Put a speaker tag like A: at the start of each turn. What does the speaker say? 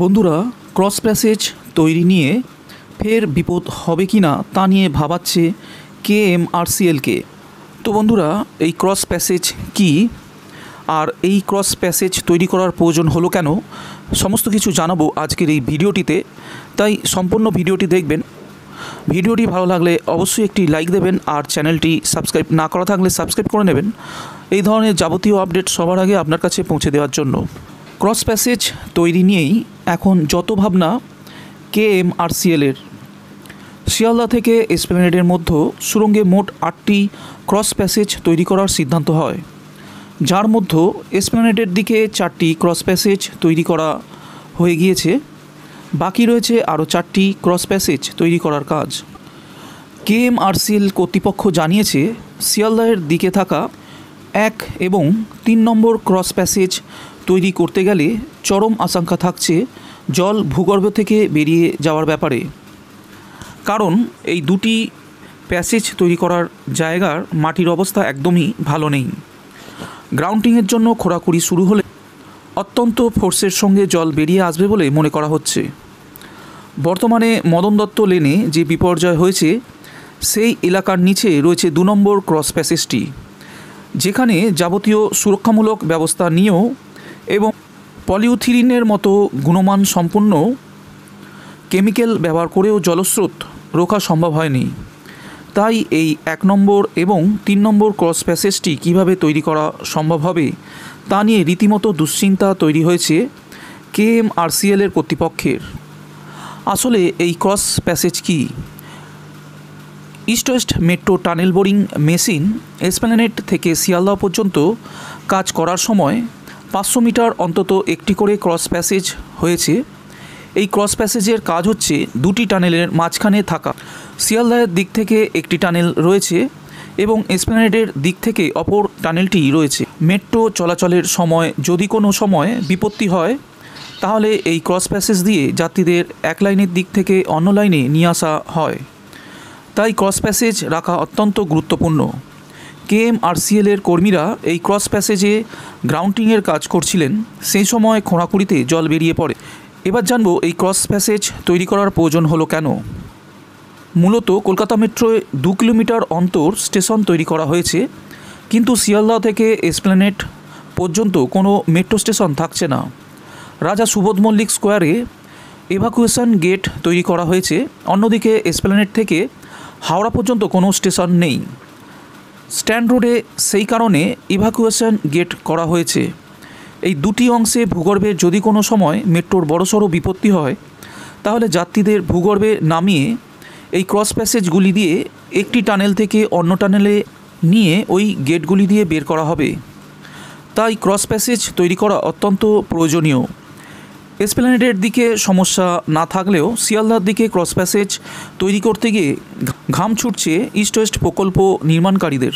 A: বন্ধুরা, cross passage তৈরি নিয়ে ফের বিপদ হবে কি না তা নিয়ে ভাবাচ্ছে কে এম আরসিএলকে তো বন্ধুরা, এই ক্রস প্যাসেজ কি? আর এই ক্রস প্যাসেজ তৈরি করার প্রয়োজন হলো কেন? সমস্ত কিছু জানাব আজকের এই ভিডিওটিতে। তাই সম্পূর্ণ ভিডিওটি দেখবেন। ভিডিওটি ভালো লাগলে অবশ্যই একটি লাইক দেবেন আর চ্যানেলটি সাবস্ক্রাইব না করা থাকলে সাবস্ক্রাইব করে নেবেন। এই ধরনের যাবতীয় আপডেট সবার আগে আপনার কাছে পৌঁছে দেওয়ার জন্য। ক্রস প্যাসেজ তৈরি নিয়েই এখন যত ভাবনা কে এম আর সিএলের শিয়ালদা থেকে এসপ্লেনেডের মধ্যে সুরঙ্গে মোট আটটি ক্রস প্যাসেজ তৈরি করার সিদ্ধান্ত হয়। যার মধ্যে এসপ্লেনেডের দিকে চারটি ক্রস প্যাসেজ তৈরি করা হয়ে গিয়েছে। বাকি রয়েছে আরও চারটি ক্রস প্যাসেজ তৈরি করার কাজ। কেএমআরসিএল কর্তৃপক্ষ জানিয়েছে, শিয়ালদাহের দিকে থাকা এক এবং তিন নম্বর ক্রস প্যাসেজ তৈরি করতে গেলে চরম আশঙ্কা থাকছে জল ভূগর্ভ থেকে বেরিয়ে যাওয়ার ব্যাপারে। কারণ এই দুটি প্যাসেজ তৈরি করার জায়গার মাটির অবস্থা একদমই ভালো নেই। গ্রাউন্ডিংয়ের জন্য খোঁড়াখুড়ি শুরু হলে অত্যন্ত ফোর্সের সঙ্গে জল বেরিয়ে আসবে বলে মনে করা হচ্ছে। বর্তমানে মদন দত্ত লেনে যে বিপর্যয় হয়েছে, সেই এলাকার নিচে রয়েছে দু নম্বর ক্রস প্যাসেজটি, যেখানে যাবতীয় সুরক্ষামূলক ব্যবস্থা নিয়েও এবং পলিউথিরিনের মতো গুণমান সম্পন্ন কেমিক্যাল ব্যবহার করেও জলস্রোত রোখা সম্ভব হয়নি। তাই এই এক নম্বর এবং তিন নম্বর ক্রস প্যাসেজটি কীভাবে তৈরি করা সম্ভব হবে, তা নিয়ে রীতিমতো দুশ্চিন্তা তৈরি হয়েছে কে এম আরসিএলের কর্তৃপক্ষের। আসলে এই ক্রস প্যাসেজ কি? East west metro tunnel boring machine Esplanade থেকে শিয়ালদা পর্যন্ত কাজ করার সময় পাঁচশো মিটার অন্তত একটি করে ক্রস প্যাসেজ হয়েছে। এই ক্রস প্যাসেজের কাজ হচ্ছে দুটি টানেলের মাঝখানে থাকা। শিয়ালদাহের দিক থেকে একটি টানেল রয়েছে এবং এসপ্ল্যানেডের দিক থেকে অপর টানেলটি রয়েছে। মেট্রো চলাচলের সময় যদি কোনো সময় বিপত্তি হয়, তাহলে এই ক্রস প্যাসেজ দিয়ে যাত্রীদের এক লাইনের দিক থেকে অন্য লাইনে নিয়ে আসা হয়। তাই ক্রস প্যাসেজ রাখা অত্যন্ত গুরুত্বপূর্ণ। কে এম আরসিএলের কর্মীরা এই ক্রস প্যাসেজে গ্রাউন্ডিংয়ের কাজ করছিলেন। সেই সময় খোঁড়াখুড়িতে জল বেরিয়ে পড়ে। এবার জানব এই ক্রস প্যাসেজ তৈরি করার প্রয়োজন হলো কেন? মূলত কলকাতা মেট্রোয় দু কিলোমিটার অন্তর স্টেশন তৈরি করা হয়েছে, কিন্তু শিয়ালদা থেকে এসপ্ল্যানেট পর্যন্ত কোনো মেট্রো স্টেশন থাকছে না। রাজা সুবোধ মল্লিক স্কোয়ারে এভাকুয়েশন গেট তৈরি করা হয়েছে। অন্যদিকে এসপ্ল্যানেট থেকে হাওড়া পর্যন্ত কোনো স্টেশন নেই। স্ট্যান্ড রোডে সেই কারণে ইভাকুয়েশন গেট করা হয়েছে। এই দুটি অংশে ভূগর্ভে যদি কোনো সময় মেট্রোর বড়সড় বিপত্তি হয়, তাহলে যাত্রীদের ভূগর্ভে নামিয়ে এই ক্রস প্যাসেজগুলি দিয়ে একটি টানেল থেকে অন্য টানেলে নিয়ে ওই গেটগুলি দিয়ে বের করা হবে। তাই ক্রস প্যাসেজ তৈরি করা অত্যন্ত প্রয়োজনীয়। এসপ্ল্যানেডের দিকে সমস্যা না থাকলেও শিয়ালদার দিকে ক্রস প্যাসেজ তৈরি করতে গিয়ে ঘাম ছুটছে ইস্ট ওয়েস্ট প্রকল্প নির্মাণকারীদের।